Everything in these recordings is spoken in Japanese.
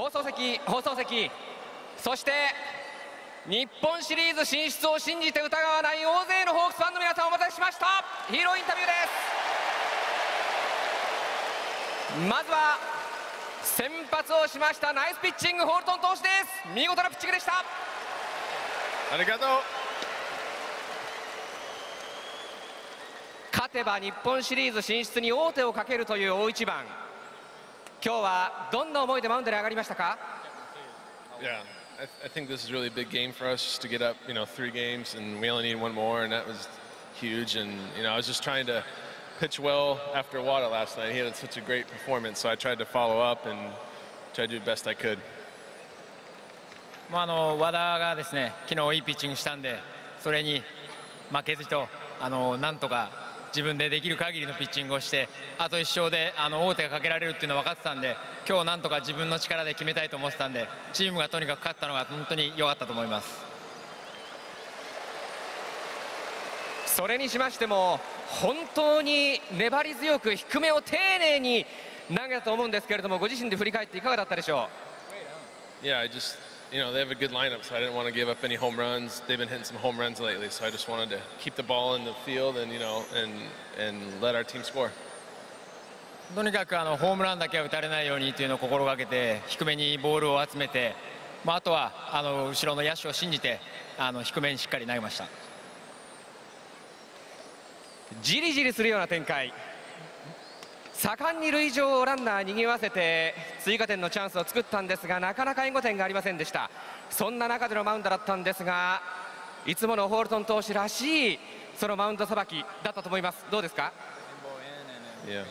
放送席放送席。そして日本シリーズ進出を信じて疑わない大勢のホークスファンの皆さんお待たせしました。ヒーローインタビューです。まずは先発をしましたナイスピッチングホールトン投手です。見事なピッチングでした。ありがとう。勝てば日本シリーズ進出に王手をかけるという大一番今日はどんな思いでマウンドに上がりましたか Yeah, I, I think this is really a big game for us to get up, you know, three games, and we only need one more, and that was huge. And you know, I was just trying to pitch well after Wada last night. He had such a great performance, so I tried to follow up and try to do the best I could. まあ、あの和田がですね昨日いいピッチングしたんでそれに負けずとあのなんとか自分でできる限りのピッチングをしてあと1勝であの王手がかけられるっていうのは分かってたんで今日なんとか自分の力で決めたいと思ってたんでチームがとにかく勝ったのが本当に良かったと思います。それにしましても本当に粘り強く低めを丁寧に投げたと思うんですけれどもご自身で振り返っていかがだったでしょ Yeah, I just, you know, they have a good lineup, so I didn't want to give up any home runs. They've been hitting some home runs lately, so I just wanted to keep the ball in the field and, you know, and and let our team score. とにかくあのホームランだけは打たれないようにというのを心がけて低めにボールを集めて、まあ、あとはあの後ろの野手を信じてあの低めにしっかり投げましたうじりじりするような展開盛んに塁上をランナーにぎわせて追加点のチャンスを作ったんですがなかなか援護点がありませんでしたそんな中でのマウンドだったんですがいつものホールトン投手らしいそのマウンドさばきだったと思いますどうですか Yeah.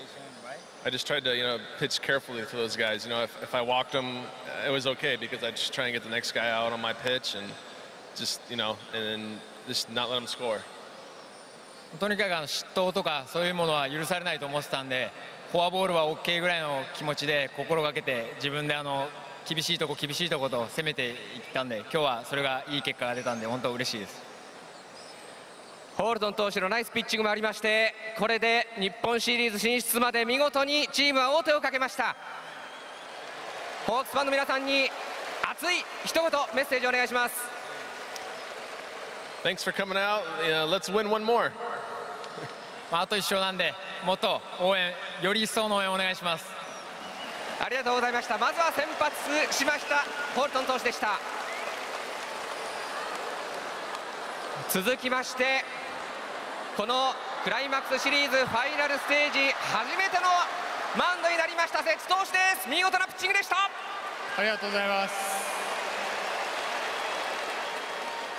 I just tried to, you know, pitch carefully to those guys. You know, if, if I walked them, it was okay because I just try and get the next guy out on my pitch and just, you know, and then just not let them score. とにかくあの失投とかそういうものは許されないと思ってたんでフォアボールは OK ぐらいの気持ちで心がけて自分であの厳しいとこ厳しいとこと攻めていったんで今日はそれがいい結果が出たんで本当嬉しいですホールドン投手のナイスピッチングもありましてこれで日本シリーズ進出まで見事にチームは王手をかけましたホークスファンの皆さんに熱い一言メッセージお願いします Thanks for coming out. Know, let's win one more. まあ、あと1勝なんでもっと応援より一層の応援お願いします。ありがとうございました。まずは先発しましたホールトン投手でした。続きましてこのクライマックスシリーズファイナルステージ初めてのマウンドになりました節投手です。見事なピッチングでした。ありがとうございます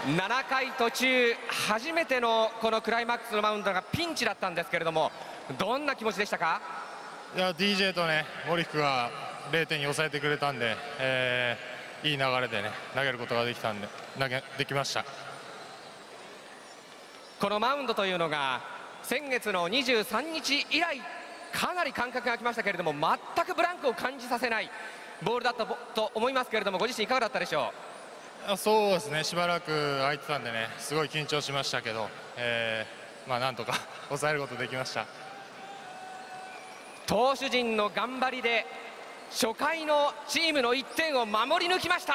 7回途中初めてのこのクライマックスのマウンドがピンチだったんですけれどもどんな気持ちでしたか？いや DJ とね森福が0点に抑えてくれたんで、えーいい流れでね投げることができたんで投げできました。このマウンドというのが先月の23日以来かなり間隔が空きましたけれども全くブランクを感じさせないボールだったと思いますけれどもご自身いかがだったでしょあそうですね。しばらく空いてたんでね。すごい緊張しましたけど、えーまあなんとか 抑えることできました。う投手陣の頑張りで初回のチームの1点を守り抜きました。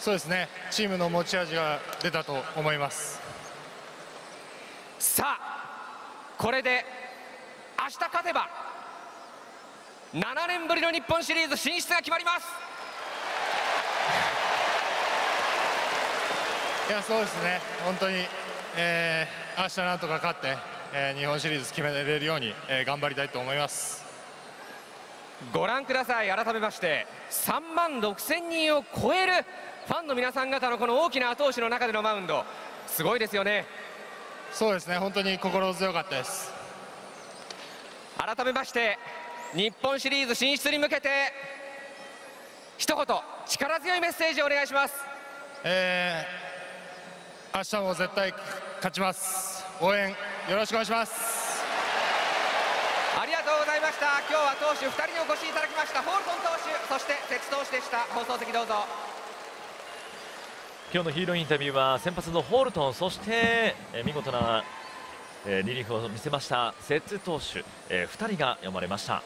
そうですね。チームの持ち味が出たと思います。さあこれで明日勝てば7年ぶりの日本シリーズ進出が決まりますいやそうですね。本当に、えー明日なんとか勝って、えー日本シリーズ決めれるように、えー頑張りたいと思います。ご覧ください。改めまして3万6千人を超えるファンの皆さん方のこの大きな後押しの中でのマウンド。すごいですよね。そうですね。本当に心強かったです。改めまして日本シリーズ進出に向けて一言力強いメッセージをお願いします。えー明日も絶対勝ちます。応援よろしくお願いします。ありがとうございました。今日は投手2人にお越しいただきました。ホールトン投手そして節投手でした放送席どうぞ。今日のヒーローインタビューは先発のホールトンそして、えー見事な、えリリーフを見せましたセッツ投手、え2人が読まれました。